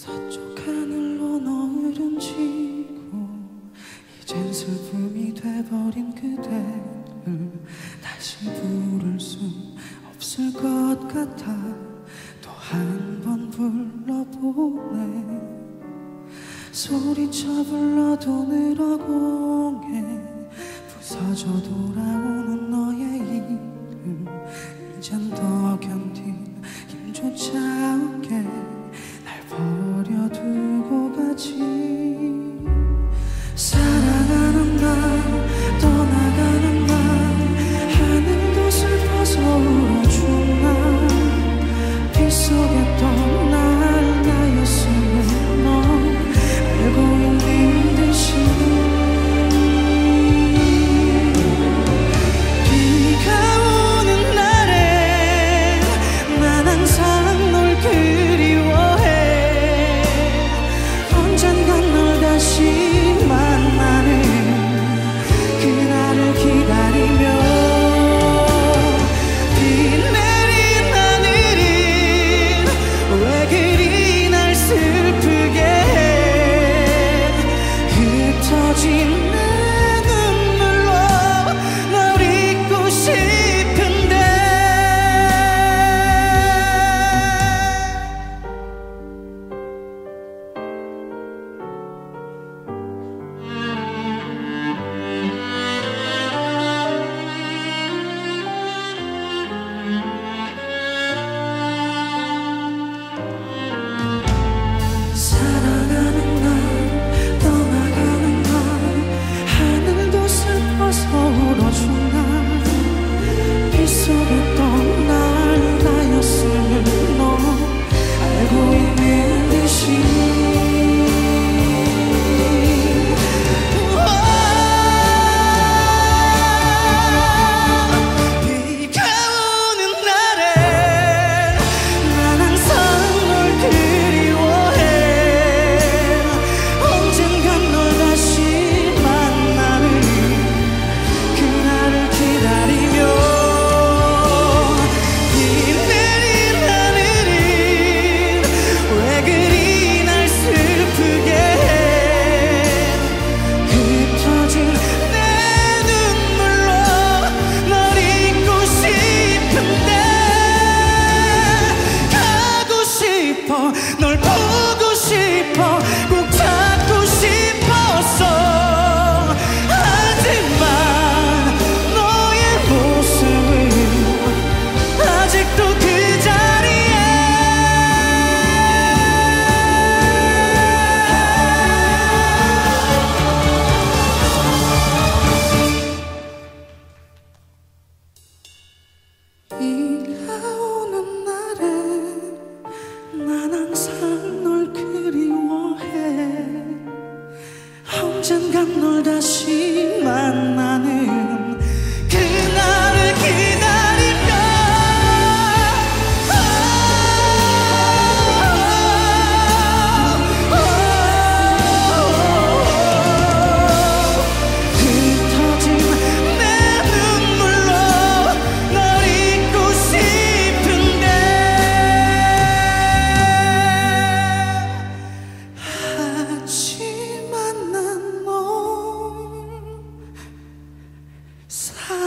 서쪽 하늘로 너흐름 지고 이젠 슬픔이 돼버린 그대를 다시 부를 수 없을 것 같아 또 한 번 불러보네. 소리쳐 불러도 늘어공해. 부서져 돌아오는 너의 이름 이젠 더 견딘 힘조차 없게.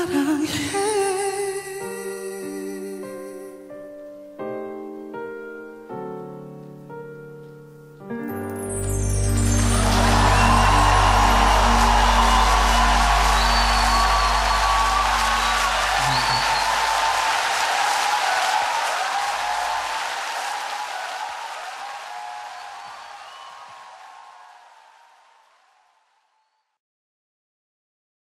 사랑해